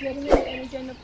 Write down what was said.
Getting an energy on the.